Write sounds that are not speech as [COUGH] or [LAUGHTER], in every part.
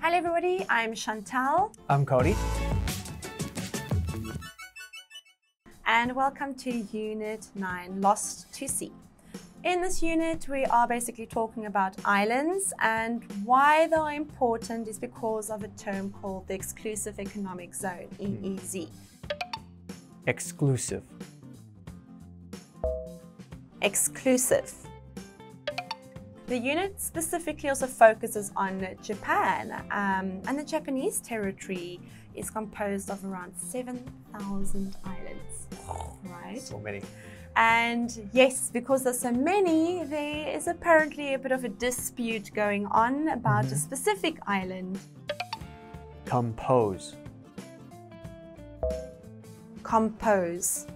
Hello everybody, I'm Chantal I'm Cody. and welcome to Unit 9, Lost to Sea. In this unit, we are basically talking about islands and why they are important is because of a term called the Exclusive Economic Zone, EEZ. Hmm. Exclusive. Exclusive. The unit specifically also focuses on Japan, um, and the Japanese territory is composed of around 7,000 islands, right? So many. And yes, because there's so many, there is apparently a bit of a dispute going on about a specific island, Compose. Compose.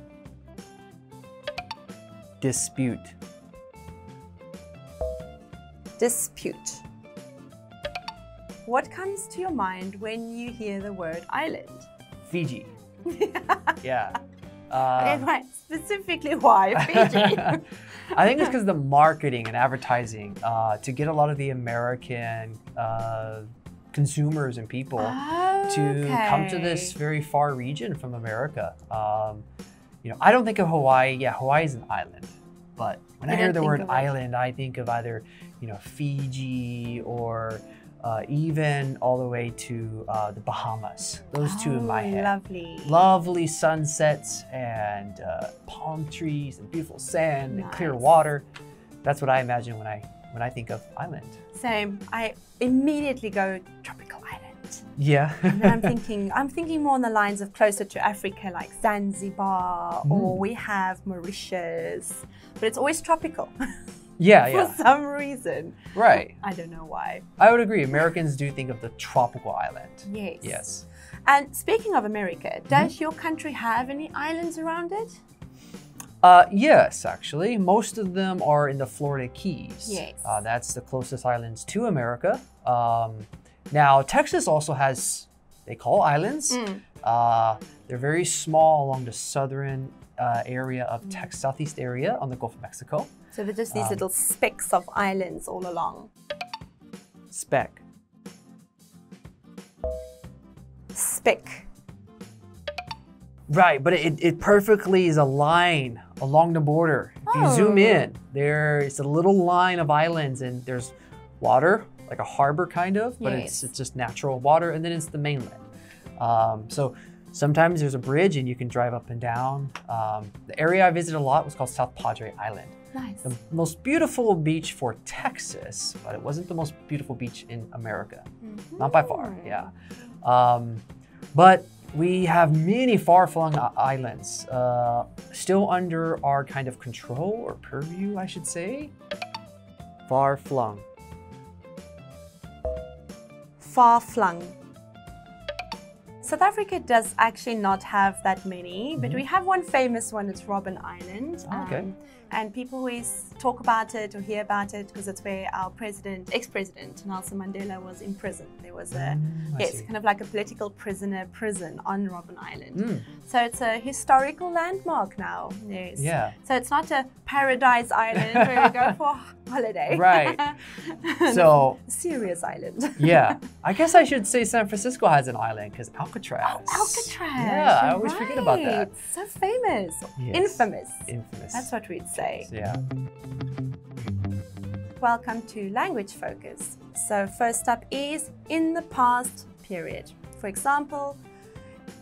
Dispute. Dispute. What comes to your mind when you hear the word island? Fiji. [LAUGHS] yeah. Okay, Uh, right. Specifically, why [LAUGHS] Fiji? I think it's because the marketing and advertising uh, to get a lot of the American uh, consumers and people to come to this very far region from America. Um, you know, I don't think of Hawaii. Yeah, Hawaii is an island, but when You I hear the word island, I think of either you know Fiji or uh, even all the way to uh, the Bahamas. Those two in my Oh, head. Lovely. Lovely sunsets and uh, palm trees and beautiful sand and clear water. That's what I imagine when I when I think of island. Same. I immediately go tropical island. Yeah. And I'm [LAUGHS] thinking, I'm thinking more on the lines of closer to Africa, like Zanzibar, or Mm. we have Mauritius, but it's always tropical yeah, [LAUGHS] yeah. for yeah. some reason. Right. I don't know why. I would agree. Americans do think of the tropical island. Yes. Yes. And speaking of America, Mm-hmm. does your country have any islands around it? Uh, yes, actually. Most of them are in the Florida Keys. Yes. Uh, that's the closest islands to America. Um, now, Texas also has, they call islands. Mm. Uh, they're very small along the southern uh, area Mm. of Texas, southeast area on the Gulf of Mexico. So they're just these Um, little specks of islands all along. Speck. Speck. Right, but it, it perfectly is a line along the border. If you zoom Oh. in, there is a little line of islands and there's water, like a harbor kind of, but it's, Yes. it's just natural water, and then it's the mainland. Um, so sometimes there's a bridge and you can drive up and down. Um, the area I visited a lot was called South Padre Island. Nice. The most beautiful beach for Texas, but it wasn't the most beautiful beach in America. Not by far, Mhm. yeah. Um, but we have many far-flung islands uh, still under our kind of control or purview, I should say. Far-flung. Far flung. South Africa does actually not have that many, but we have one famous one. It's Robben Island. Mm-hmm. Oh, okay. Um, and people always talk about it or hear about it because it's where our president, ex-president Nelson Mandela, was in prison. There was a Mm, I yes, kind of like a political prisoner prison on Robben Island. Mm, So it's a historical landmark now. Yes. yeah. So it's not a paradise island where we go for [LAUGHS] holiday. Right. [LAUGHS] So, serious island. yeah. [LAUGHS] I guess I should say San Francisco has an island because Alcatraz. Alcatraz. Yeah, I always forget about that. right. So famous. Yes. Infamous. Infamous. That's what we'd say. Yeah. Welcome to Language Focus. So, first up is in the past period. For example,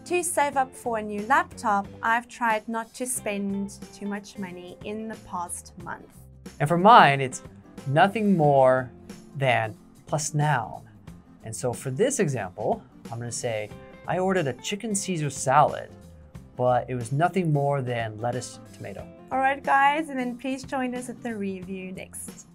to save up for a new laptop, I've tried not to spend too much money in the past month. And for mine, it's nothing more than plus noun. And so for this example, I'm going to say, I ordered a chicken Caesar salad, but it was nothing more than lettuce, tomato. All right, guys, and then please join us at the review next.